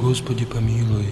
Господи помилуй.